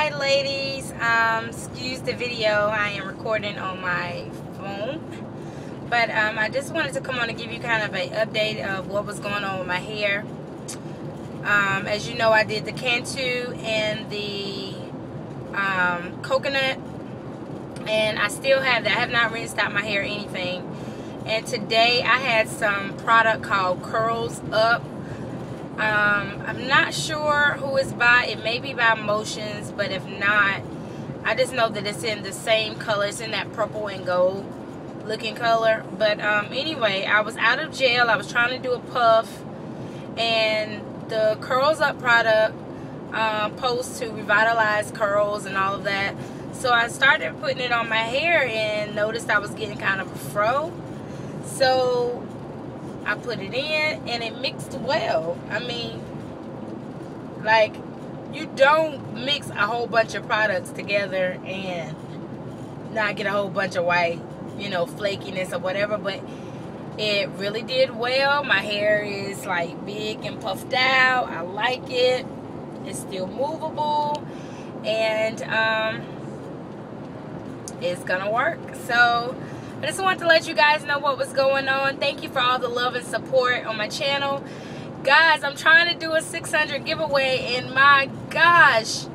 Hi ladies, um, excuse the video, I am recording on my phone. But um, I just wanted to come on and give you kind of an update of what was going on with my hair. Um, as you know, I did the Cantu and the um, coconut. And I still have that. I have not rinsed out my hair or anything. And today I had some product called Curls Up um, I'm not sure who it's by. It may be by Motions, but if not, I just know that it's in the same color. It's in that purple and gold looking color. But um, anyway, I was out of jail. I was trying to do a puff. And the Curls Up product um, post to revitalize curls and all of that. So I started putting it on my hair and noticed I was getting kind of a fro. So I put it in and it mixed well. I mean, like, you don't mix a whole bunch of products together and not get a whole bunch of white, you know, flakiness or whatever, but it really did well. My hair is like big and puffed out. I like it. It's still movable and um, it's gonna work. So I just wanted to let you guys know what was going on. Thank you for all the love and support on my channel. Guys, I'm trying to do a 600 giveaway and my gosh,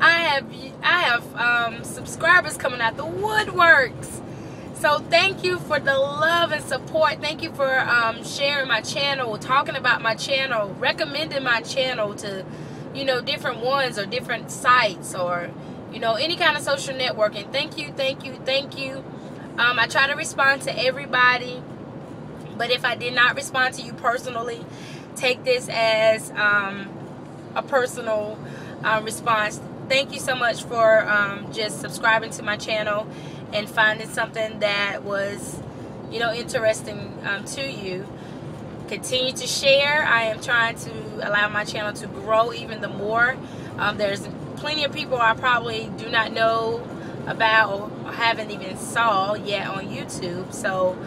I have I have um, subscribers coming out the woodworks. So thank you for the love and support. Thank you for um, sharing my channel, talking about my channel, recommending my channel to, you know, different ones or different sites or, you know, any kind of social networking. Thank you, thank you, thank you. Um, I try to respond to everybody, but if I did not respond to you personally, take this as um, a personal uh, response. Thank you so much for um, just subscribing to my channel and finding something that was, you know, interesting um, to you. Continue to share. I am trying to allow my channel to grow even the more. Um, there's plenty of people I probably do not know about or haven't even saw yet on YouTube. So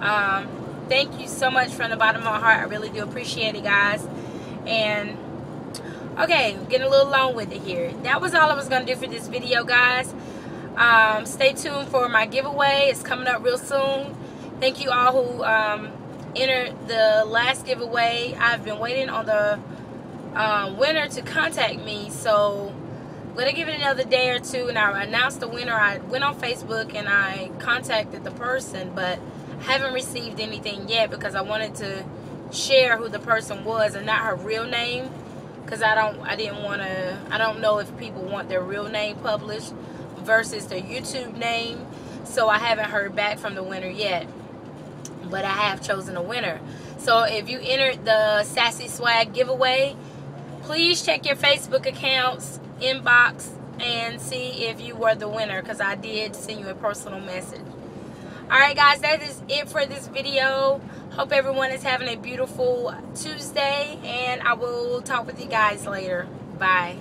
um, thank you so much from the bottom of my heart. I really do appreciate it, guys. And okay, getting a little long with it here. That was all I was going to do for this video, guys. Um, stay tuned for my giveaway. It's coming up real soon. Thank you all who um, entered the last giveaway. I've been waiting on the um, winner to contact me. So let it give it another day or two and I announced the winner. I went on Facebook and I contacted the person, but I haven't received anything yet because I wanted to share who the person was and not her real name because I don't I didn't want to I don't know if people want their real name published versus their YouTube name so I haven't heard back from the winner yet but I have chosen a winner so if you entered the Sassy Swag giveaway please check your Facebook accounts inbox and see if you were the winner because I did send you a personal message. Alright guys, that is it for this video. Hope everyone is having a beautiful Tuesday and I will talk with you guys later. Bye.